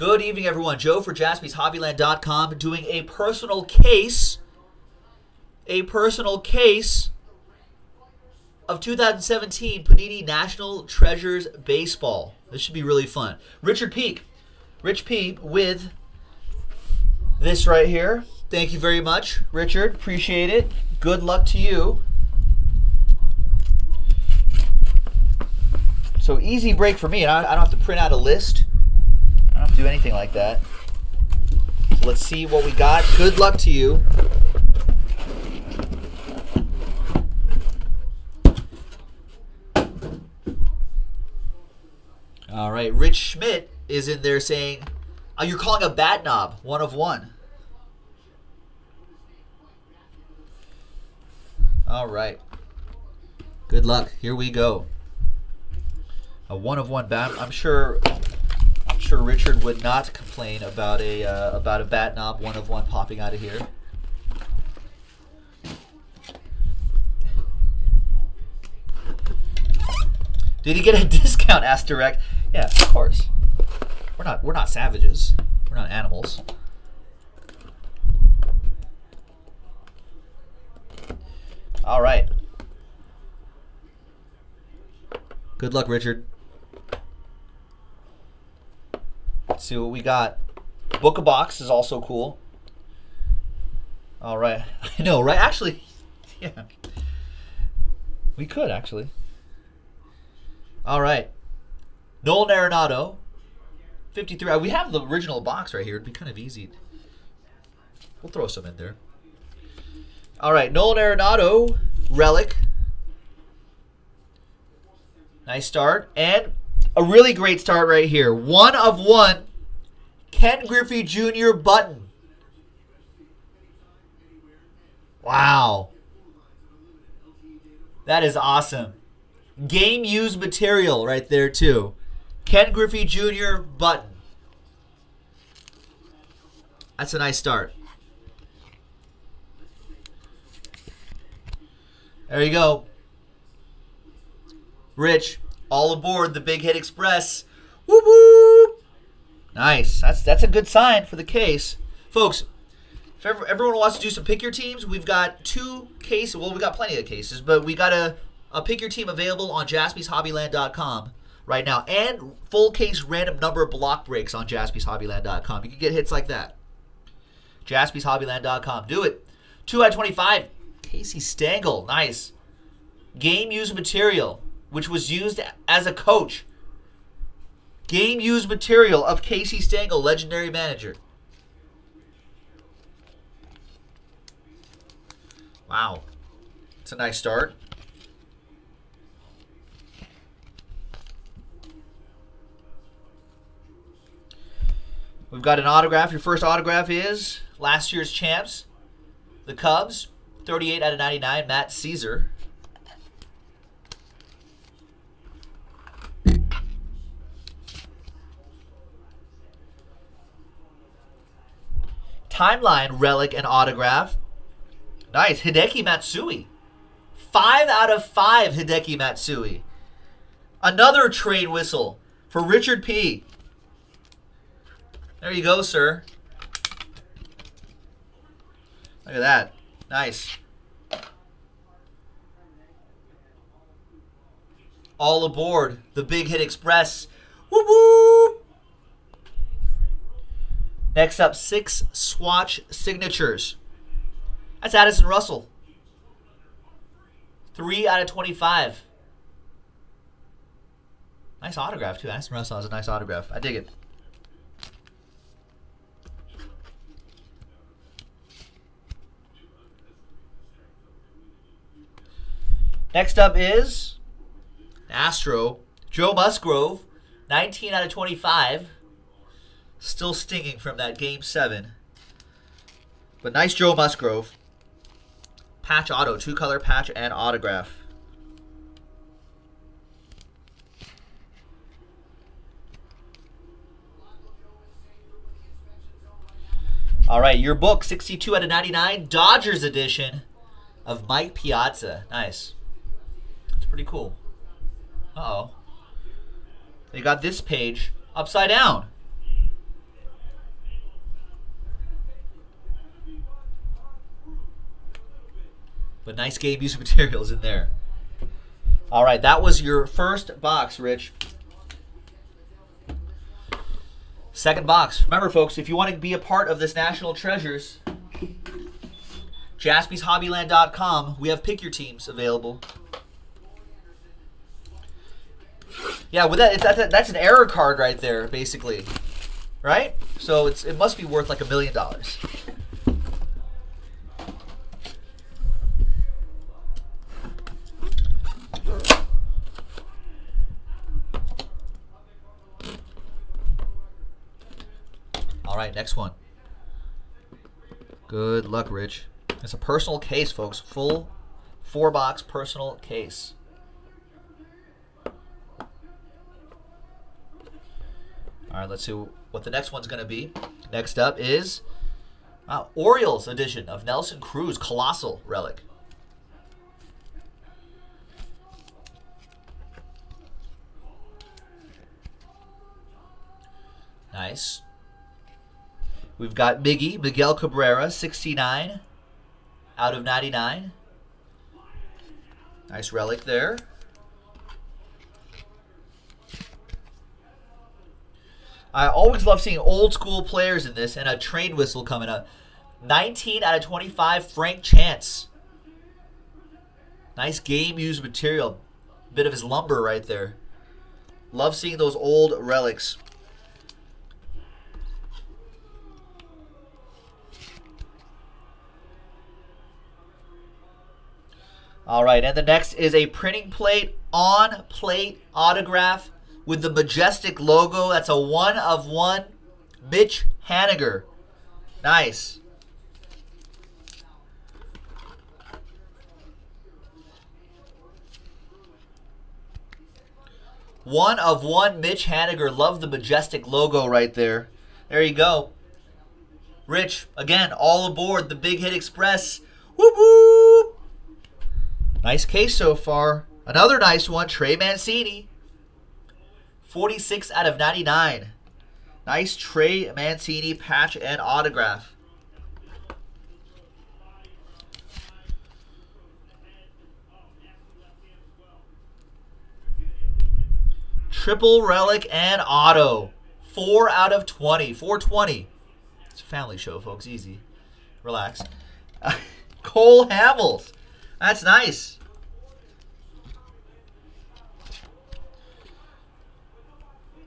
Good evening, everyone. Joe for jaspyshobbyland.com doing a personal case, a personal case of 2017 Panini National Treasures Baseball. This should be really fun. Richard Peak, Rich Peep with this right here. Thank you very much, Richard. Appreciate it. Good luck to you. So easy break for me. I don't have to print out a list. I don't have to do anything like that. Let's see what we got. Good luck to you. All right, Rich Schmidt is in there saying, oh, you're calling a bat knob, one of one. All right. Good luck. Here we go. A one of one bat. I'm sure. Sure Richard would not complain about a uh, about a bat knob one of one popping out of here. Did he get a discount? Asked Direct. Yeah, of course. We're not we're not savages. We're not animals. All right. Good luck, Richard. Let's see what we got. Book a box is also cool. All right. I know, right? Actually, yeah. We could actually. All right. Nolan Arenado, 53. We have the original box right here. It'd be kind of easy. We'll throw some in there. All right, Nolan Arenado, relic. Nice start. And a really great start right here. One of one, Ken Griffey Jr. button. Wow. That is awesome. Game used material right there, too. Ken Griffey Jr. button. That's a nice start. There you go. Rich, all aboard the Big Hit Express. Whoop whoop. Nice. That's that's a good sign for the case, folks. If ever, everyone wants to do some pick your teams, we've got two cases. Well, we got plenty of cases, but we got a, a pick your team available on JaspysHobbyland.com right now, and full case random number block breaks on JaspysHobbyland.com. You can get hits like that. JaspysHobbyland.com. Do it. Two out of twenty-five. Casey Stengel, nice. Game used material, which was used as a coach. Game used material of Casey Stengel, legendary manager. Wow. It's a nice start. We've got an autograph. Your first autograph is last year's champs, the Cubs. 38 out of 99, Matt Szczur. Timeline, relic, and autograph. Nice. Hideki Matsui. Five out of five Hideki Matsui. Another train whistle for Richard P. There you go, sir. Look at that. Nice. All aboard the Big Hit Express. Whoop whoop. Next up, six swatch signatures. That's Addison Russell. Three out of 25. Nice autograph, too. Addison Russell has a nice autograph. I dig it. Next up is Astro. Joe Musgrove, 19 out of 25. Still stinging from that game seven. But nice Joe Musgrove. Patch auto, two color patch and autograph. All right, your book, 62 out of 99, Dodgers edition of Mike Piazza. Nice. It's pretty cool. Uh-oh. They got this page upside down. Nice game use materials in there. All right, that was your first box, Rich. Second box. Remember, folks, if you want to be a part of this National Treasures, jaspyshobbyland.com, we have pick your teams available. Yeah, with that, that, that's an error card right there, basically, right? So it's it must be worth like a million dollars. All right, next one. Good luck, Rich. It's a personal case, folks. Full four box personal case. All right, let's see what the next one's going to be. Next up is uh, Orioles edition of Nelson Cruz Colossal Relic. Nice. We've got Miggy, Miguel Cabrera, 69 out of 99. Nice relic there. I always love seeing old school players in this and a train whistle coming up. 19 out of 25, Frank Chance. Nice game used material. Bit of his lumber right there. Love seeing those old relics. All right, and the next is a printing plate on plate autograph with the majestic logo. That's a one of one Mitch Haniger. Nice. One of one Mitch Haniger. Love the majestic logo right there. There you go. Rich, again, all aboard the Big Hit Express. Whoop whoop. Nice case so far. Another nice one, Trey Mancini. 46 out of 99. Nice Trey Mancini patch and autograph. Triple relic and auto. 4 out of 20. 420. It's a family show, folks. Easy. Relax. Cole Hamels. That's nice.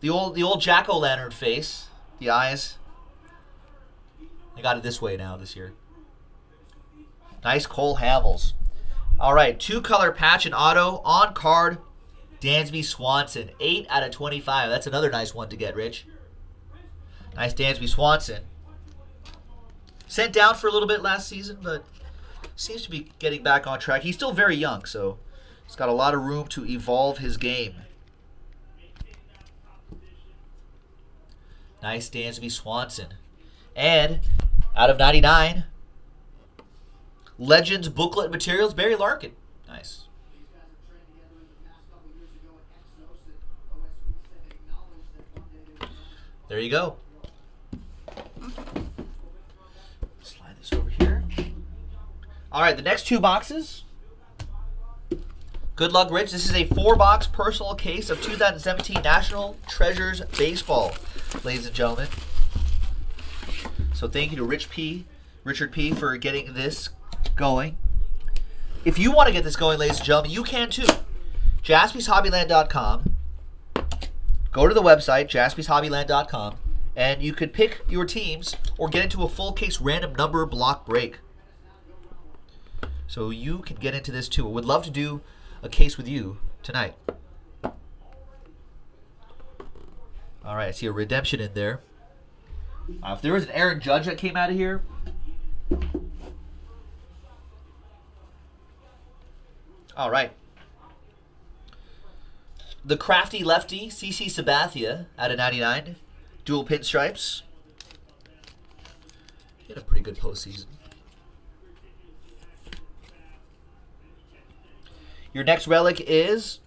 The old the old jack o' lantern face, the eyes. I got it this way now this year. Nice Cole Hamels. All right, two color patch and auto on card. Dansby Swanson, 8 out of 25. That's another nice one to get, Rich. Nice Dansby Swanson. Sent down for a little bit last season, but seems to be getting back on track. He's still very young, so he's got a lot of room to evolve his game. Nice Dansby Swanson. And out of 99, Legends booklet materials, Barry Larkin. Nice. There you go. All right, the next two boxes. Good luck, Rich. This is a four-box personal case of 2017 National Treasures Baseball, ladies and gentlemen. So thank you to Rich P, Richard P, for getting this going. If you want to get this going, ladies and gentlemen, you can too. JaspysHobbyland.com. Go to the website, JaspysHobbyland.com, and you could pick your teams or get into a full case random number block break. So you can get into this too. I Would love to do a case with you tonight. All right, I see a redemption in there. Uh, if there was an Aaron Judge that came out of here, all right. The crafty lefty, CC Sabathia, out of 99. Dual pinstripes. He had a pretty good postseason. Your next relic is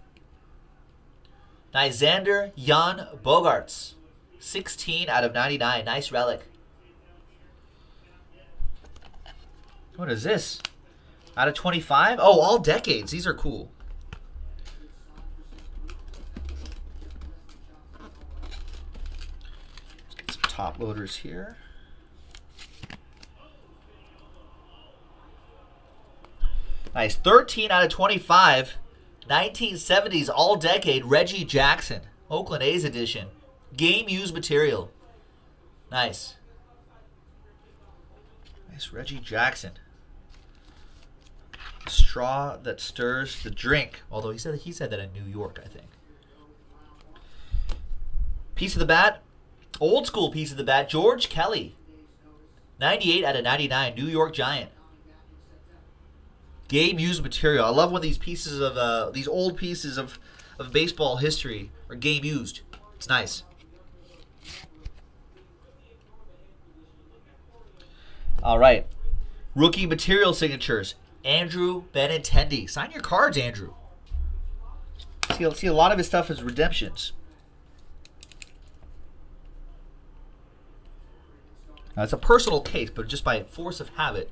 Nizander Jan Bogaerts. 16 out of 99. Nice relic. What is this? Out of 25? Oh, all decades. These are cool. Let's get some top loaders here. Nice. 13 out of 25. 1970s all decade Reggie Jackson. Oakland A's edition. Game used material. Nice. Nice Reggie Jackson. Straw that stirs the drink. Although he said he said that in New York, I think. Piece of the bat. Old school piece of the bat. George Kelly. 98 out of 99. New York Giant. Game used material. I love when these pieces of uh, these old pieces of, of baseball history are game used. It's nice. All right. Rookie material signatures. Andrew Benintendi. Sign your cards, Andrew. See, see a lot of his stuff is redemptions. Now, it's a personal case, but just by force of habit,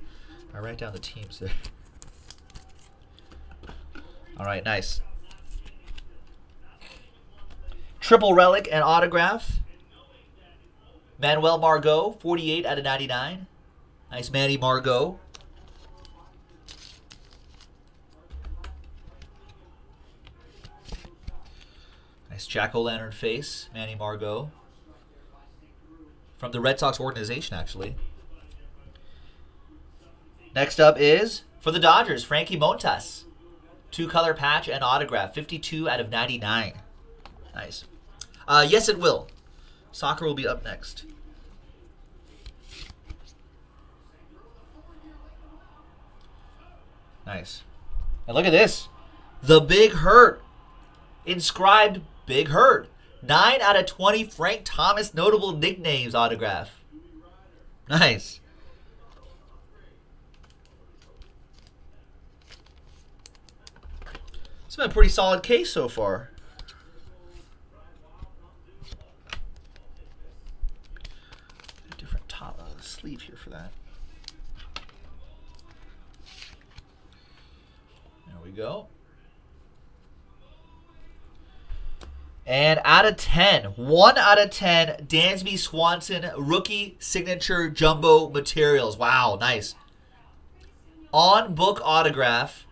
I write down the teams there. All right, nice. Triple relic and autograph. Manuel Margot, 48 out of 99. Nice Manny Margot. Nice jack-o'-lantern face, Manny Margot. From the Red Sox organization, actually. Next up is, for the Dodgers, Frankie Montas. Two color patch and autograph, 52 out of 99. Nice. Uh, yes, it will. Soccer will be up next. Nice. And look at this. The Big Hurt. Inscribed Big Hurt. 9 out of 20 Frank Thomas notable nicknames autograph. Nice. It's been a pretty solid case so far. Different top uh, sleeve here for that. There we go. And out of 10, 1 out of 10, Dansby Swanson rookie signature jumbo materials. Wow, nice. On book autograph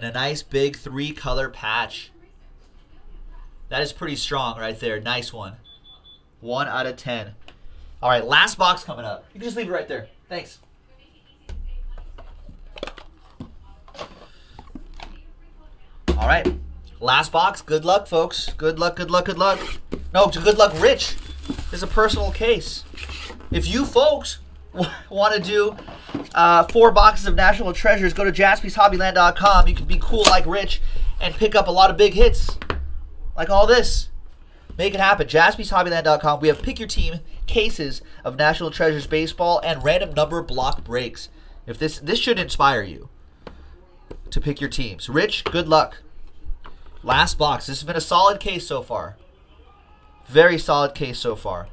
and a nice big three color patch. That is pretty strong right there. Nice one. One out of ten. All right, last box coming up. You can just leave it right there. Thanks. All right, last box. Good luck, folks. Good luck, good luck, good luck. No, good luck, Rich. This is a personal case. If you folks want to do uh, four boxes of National Treasures, go to jaspyshobbyland.com. You can be cool like Rich and pick up a lot of big hits like all this. Make it happen. jaspyshobbyland.com. We have pick your team cases of National Treasures baseball and random number block breaks. If this this should inspire you to pick your teams. Rich, good luck. Last box. This has been a solid case so far. Very solid case so far.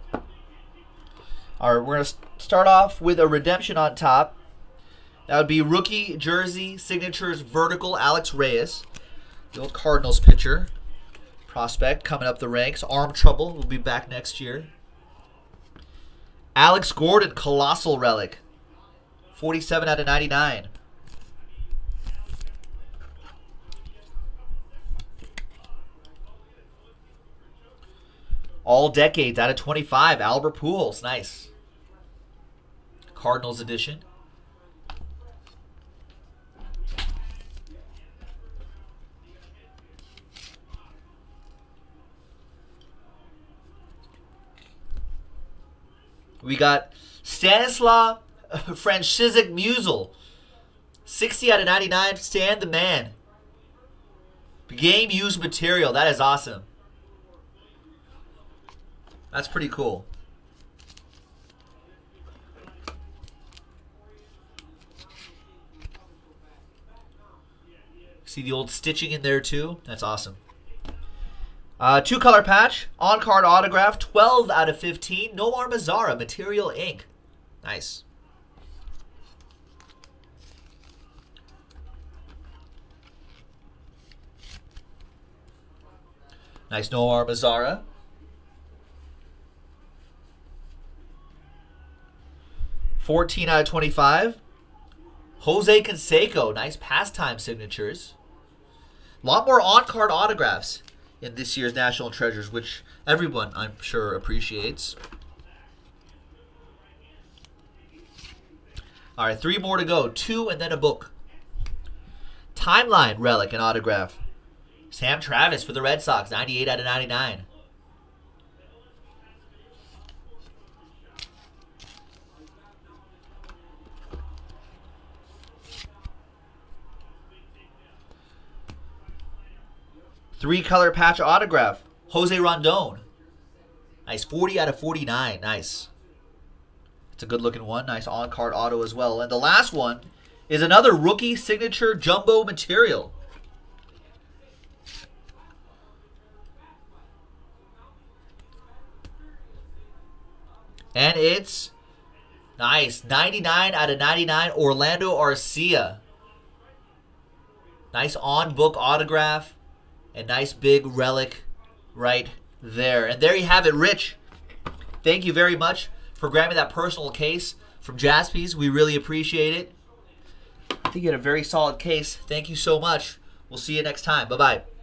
All right, we're going to start off with a redemption on top. That would be rookie jersey signatures vertical Alex Reyes, the old Cardinals pitcher. Prospect coming up the ranks. Arm trouble will be back next year. Alex Gordon, colossal relic. 47 out of 99. All decades out of 25. Albert Pujols. nice. Cardinals edition. We got Stanislav Franciszek Musial. 60 out of 99. Stan the man. Game used material. That is awesome. That's pretty cool. See the old stitching in there too? That's awesome. Uh, two color patch, on card autograph, 12 out of 15. Nomar Mazara, Material Ink. Nice. Nice Nomar Mazara. 14 out of 25. Jose Canseco, nice pastime signatures. A lot more on-card autographs in this year's National Treasures, which everyone, I'm sure, appreciates. All right, three more to go. Two and then a book. Timeline relic and autograph. Sam Travis for the Red Sox, 98 out of 99. Three color patch autograph. Jose Rondon. Nice. 40 out of 49. Nice. It's a good looking one. Nice on card auto as well. And the last one is another rookie signature jumbo material. And it's nice. 99 out of 99. Orlando Arcia. Nice on book autograph. And nice big relic right there. And there you have it, Rich. Thank you very much for grabbing that personal case from Jaspys. We really appreciate it. I think you had a very solid case. Thank you so much. We'll see you next time. Bye bye.